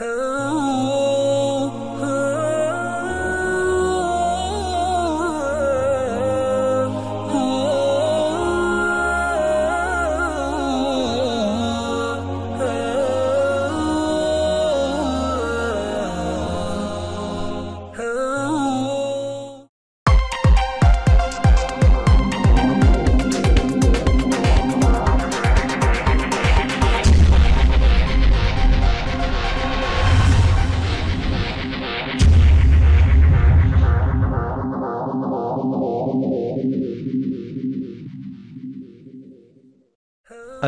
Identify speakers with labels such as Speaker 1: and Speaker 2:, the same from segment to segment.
Speaker 1: Oh.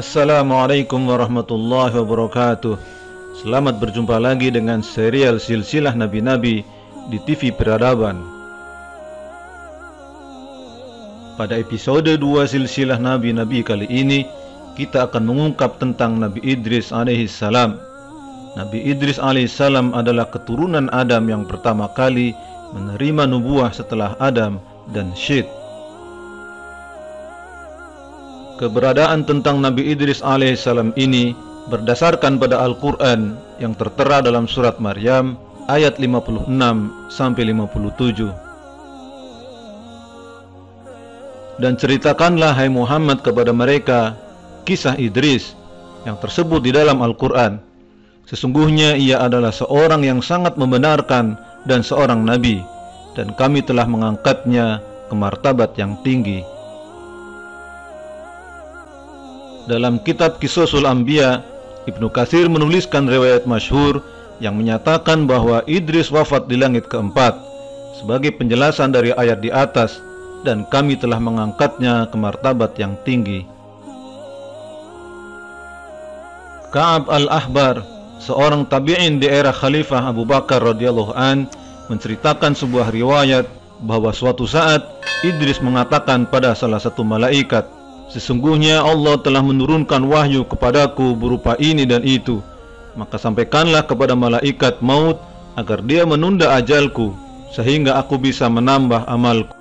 Speaker 1: Assalamualaikum warahmatullahi wabarakatuh. Selamat berjumpa lagi dengan serial silsilah Nabi-Nabi di TV Peradaban. Pada episode 2 silsilah Nabi-Nabi kali ini Kita akan mengungkap tentang Nabi Idris alaihissalam Nabi Idris alaihissalam adalah keturunan Adam yang pertama kali menerima nubuah setelah Adam dan Syed Keberadaan tentang Nabi Idris alaihissalam ini berdasarkan pada Al-Quran yang tertera dalam surat Maryam ayat 56 sampai 57. Dan ceritakanlah hai Muhammad kepada mereka kisah Idris yang tersebut di dalam Al-Quran. Sesungguhnya ia adalah seorang yang sangat membenarkan dan seorang nabi dan kami telah mengangkatnya ke martabat yang tinggi. Dalam kitab Kisosul Ambia, Ibnu Katsir menuliskan riwayat masyhur yang menyatakan bahwa Idris wafat di langit keempat sebagai penjelasan dari ayat di atas dan kami telah mengangkatnya ke martabat yang tinggi. Ka'ab al-Ahbar, seorang tabi'in di era Khalifah Abu Bakar radhiyallahu an, menceritakan sebuah riwayat bahwa suatu saat Idris mengatakan pada salah satu malaikat, Sesungguhnya Allah telah menurunkan wahyu kepadaku berupa ini dan itu. Maka sampaikanlah kepada malaikat maut agar dia menunda ajalku sehingga aku bisa menambah amalku.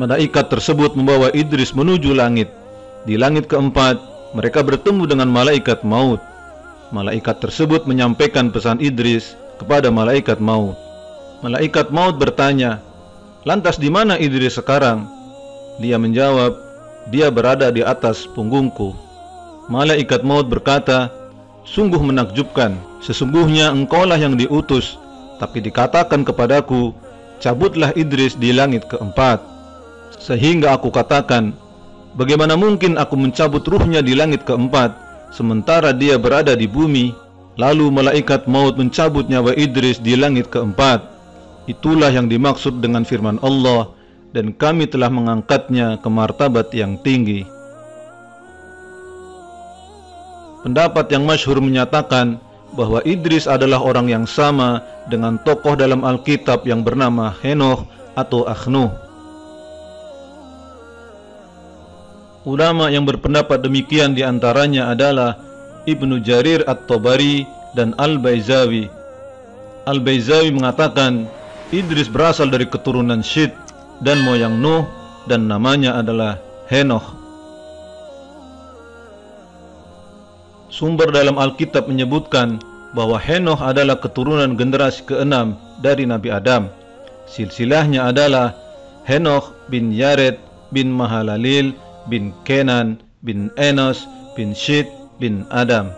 Speaker 1: Malaikat tersebut membawa Idris menuju langit. Di langit keempat, mereka bertemu dengan malaikat maut. Malaikat tersebut menyampaikan pesan Idris kepada malaikat maut. Malaikat maut bertanya, "Lantas di mana Idris sekarang?" Dia menjawab, dia berada di atas punggungku. Malaikat maut berkata, Sungguh menakjubkan, sesungguhnya engkaulah yang diutus, tapi dikatakan kepadaku, cabutlah Idris di langit keempat. Sehingga aku katakan, bagaimana mungkin aku mencabut ruhnya di langit keempat, sementara dia berada di bumi, lalu malaikat maut mencabut nyawa Idris di langit keempat. Itulah yang dimaksud dengan firman Allah, dan kami telah mengangkatnya ke martabat yang tinggi. Pendapat yang masyhur menyatakan bahwa Idris adalah orang yang sama dengan tokoh dalam Alkitab yang bernama Henoch atau Akhnuh. Ulama yang berpendapat demikian di antaranya adalah Ibnu Jarir At-Tabari dan Al-Baizawi. Al-Baizawi mengatakan Idris berasal dari keturunan Syed dan moyang Nuh dan namanya adalah Henoch. Sumber dalam Alkitab menyebutkan bahwa Henoch adalah keturunan generasi keenam dari Nabi Adam. Silsilahnya adalah Henoch bin Yared bin Mahalalil bin Kenan bin Enos bin Shid bin Adam.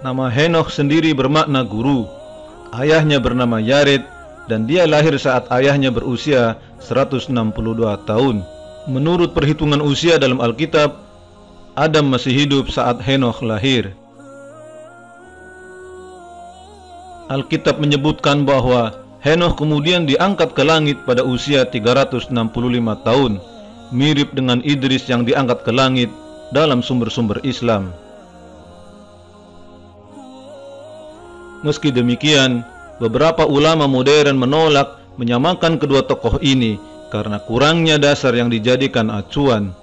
Speaker 1: Nama Henoch sendiri bermakna guru. Ayahnya bernama Yared dan dia lahir saat ayahnya berusia 162 tahun. Menurut perhitungan usia dalam Alkitab, Adam masih hidup saat Henoch lahir. Alkitab menyebutkan bahwa Henoch kemudian diangkat ke langit pada usia 365 tahun, mirip dengan Idris yang diangkat ke langit dalam sumber-sumber Islam. Meski demikian, beberapa ulama modern menolak menyamakan kedua tokoh ini karena kurangnya dasar yang dijadikan acuan.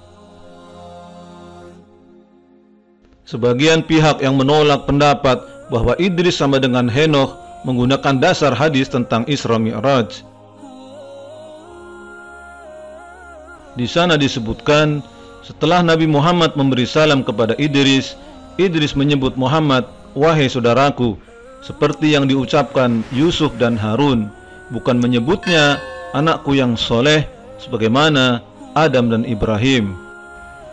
Speaker 1: Sebagian pihak yang menolak pendapat bahwa Idris sama dengan Henoch menggunakan dasar hadis tentang Isra Mi'raj. Di sana disebutkan setelah Nabi Muhammad memberi salam kepada Idris, Idris menyebut Muhammad wahai saudaraku, seperti yang diucapkan Yusuf dan Harun, bukan menyebutnya anakku yang soleh sebagaimana Adam dan Ibrahim.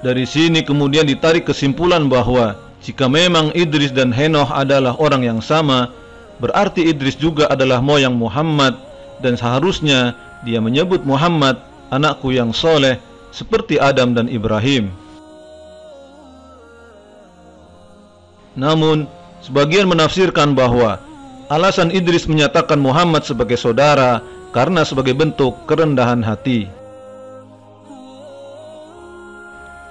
Speaker 1: Dari sini kemudian ditarik kesimpulan bahwa jika memang Idris dan Henoh adalah orang yang sama, berarti Idris juga adalah moyang Muhammad dan seharusnya dia menyebut Muhammad anakku yang soleh seperti Adam dan Ibrahim. Namun, sebagian menafsirkan bahwa alasan Idris menyatakan Muhammad sebagai saudara karena sebagai bentuk kerendahan hati.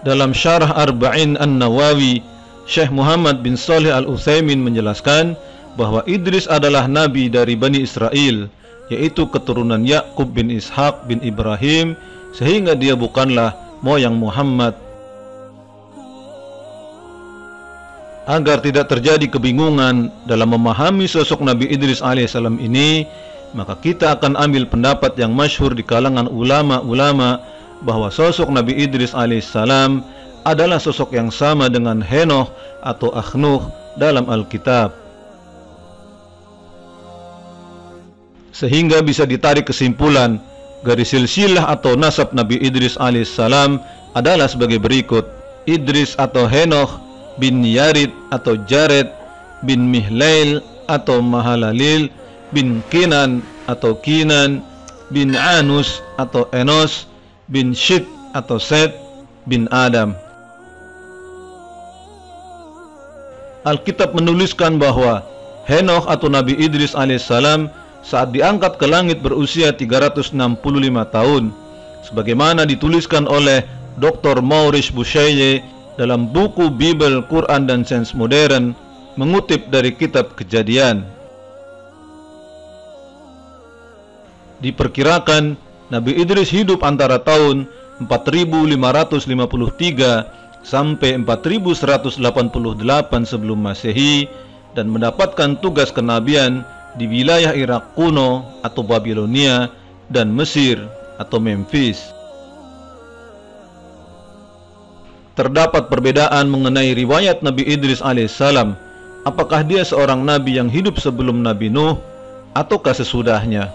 Speaker 1: Dalam syarah Arba'in An-Nawawi, Syekh Muhammad bin Salih Al-Utsaimin menjelaskan bahwa Idris adalah nabi dari Bani Israel, yaitu keturunan Yakub bin Ishak bin Ibrahim, sehingga dia bukanlah moyang Muhammad Agar tidak terjadi kebingungan dalam memahami sosok Nabi Idris alaihissalam ini, maka kita akan ambil pendapat yang masyhur di kalangan ulama-ulama bahwa sosok Nabi Idris alaihissalam adalah sosok yang sama dengan Henoh atau Akhnuh dalam Alkitab. Sehingga bisa ditarik kesimpulan garis silsilah atau nasab Nabi Idris alaihissalam adalah sebagai berikut. Idris atau Henoh bin Yarid atau Jared bin Mihlail atau Mahalalil bin Kinan atau Kinan bin Anus atau Enos bin Shid atau Seth bin Adam Alkitab menuliskan bahwa Henoch atau Nabi Idris alaihissalam saat diangkat ke langit berusia 365 tahun sebagaimana dituliskan oleh Dr. Maurice Busheye dalam buku Bible, Quran, dan Sains Modern mengutip dari kitab kejadian. Diperkirakan Nabi Idris hidup antara tahun 4553 sampai 4188 sebelum Masehi dan mendapatkan tugas kenabian di wilayah Irak kuno atau Babilonia dan Mesir atau Memphis. Terdapat perbedaan mengenai riwayat Nabi Idris alaihissalam. Apakah dia seorang nabi yang hidup sebelum Nabi Nuh ataukah sesudahnya?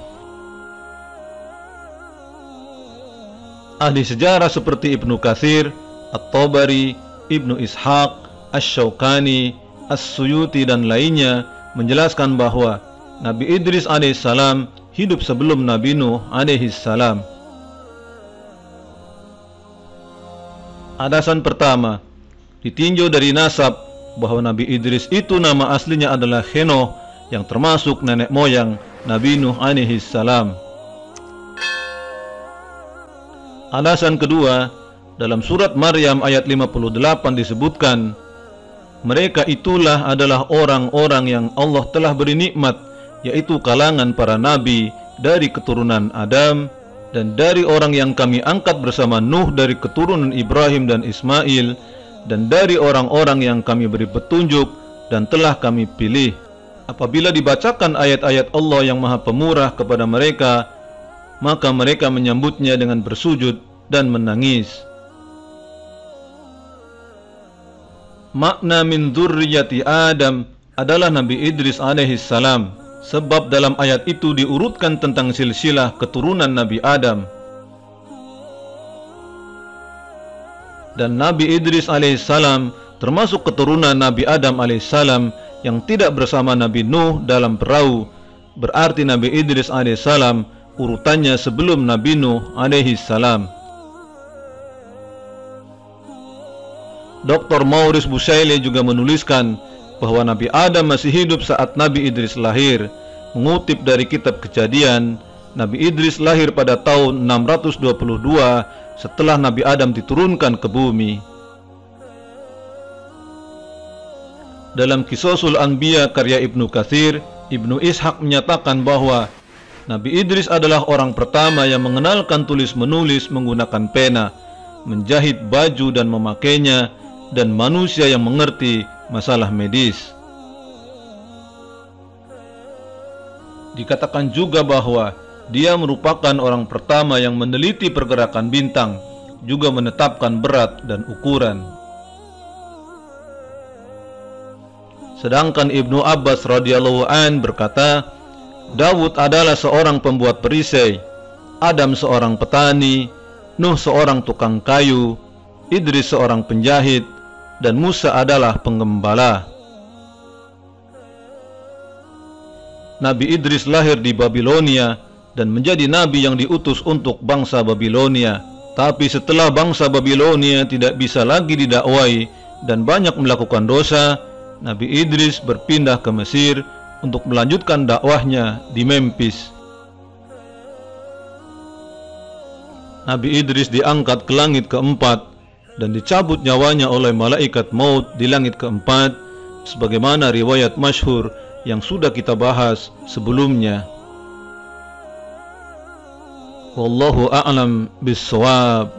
Speaker 1: Ahli sejarah seperti Ibnu Katsir, At-Tabari, Ibnu Ishaq, Asy-Syaukani, As-Suyuti dan lainnya menjelaskan bahwa Nabi Idris alaihissalam hidup sebelum Nabi Nuh alaihissalam. Alasan pertama, ditinjau dari nasab bahwa Nabi Idris itu nama aslinya adalah Henoh yang termasuk nenek moyang Nabi Nuh alaihi salam. Alasan kedua, dalam surat Maryam ayat 58 disebutkan, mereka itulah adalah orang-orang yang Allah telah beri nikmat, yaitu kalangan para nabi dari keturunan Adam, dan dari orang yang kami angkat bersama Nuh dari keturunan Ibrahim dan Ismail dan dari orang-orang yang kami beri petunjuk dan telah kami pilih. Apabila dibacakan ayat-ayat Allah yang maha pemurah kepada mereka maka mereka menyambutnya dengan bersujud dan menangis. Makna min dzurriyyati Adam adalah Nabi Idris alaihi salam sebab dalam ayat itu diurutkan tentang silsilah keturunan Nabi Adam. Dan Nabi Idris alaihissalam termasuk keturunan Nabi Adam alaihissalam yang tidak bersama Nabi Nuh dalam perahu. Berarti Nabi Idris alaihissalam urutannya sebelum Nabi Nuh alaihissalam. Dr. Maurice Busaile juga menuliskan bahwa Nabi Adam masih hidup saat Nabi Idris lahir. Mengutip dari kitab Kejadian, Nabi Idris lahir pada tahun 622 setelah Nabi Adam diturunkan ke bumi. Dalam Kisosul Anbiya karya Ibnu Katsir, Ibnu Ishaq menyatakan bahwa Nabi Idris adalah orang pertama yang mengenalkan tulis menulis menggunakan pena, menjahit baju dan memakainya, dan manusia yang mengerti masalah medis. Dikatakan juga bahwa dia merupakan orang pertama yang meneliti pergerakan bintang, juga menetapkan berat dan ukuran. Sedangkan Ibnu Abbas radhiyallahu an berkata, Daud adalah seorang pembuat perisai, Adam seorang petani, Nuh seorang tukang kayu, Idris seorang penjahit, dan Musa adalah penggembala. Nabi Idris lahir di Babilonia dan menjadi nabi yang diutus untuk bangsa Babilonia. Tapi setelah bangsa Babilonia tidak bisa lagi didakwai dan banyak melakukan dosa, Nabi Idris berpindah ke Mesir untuk melanjutkan dakwahnya di Memphis. Nabi Idris diangkat ke langit keempat dan dicabut nyawanya oleh malaikat maut di langit keempat sebagaimana riwayat masyhur yang sudah kita bahas sebelumnya. Wallahu a'lam bissawab.